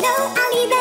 know I'll leave. back.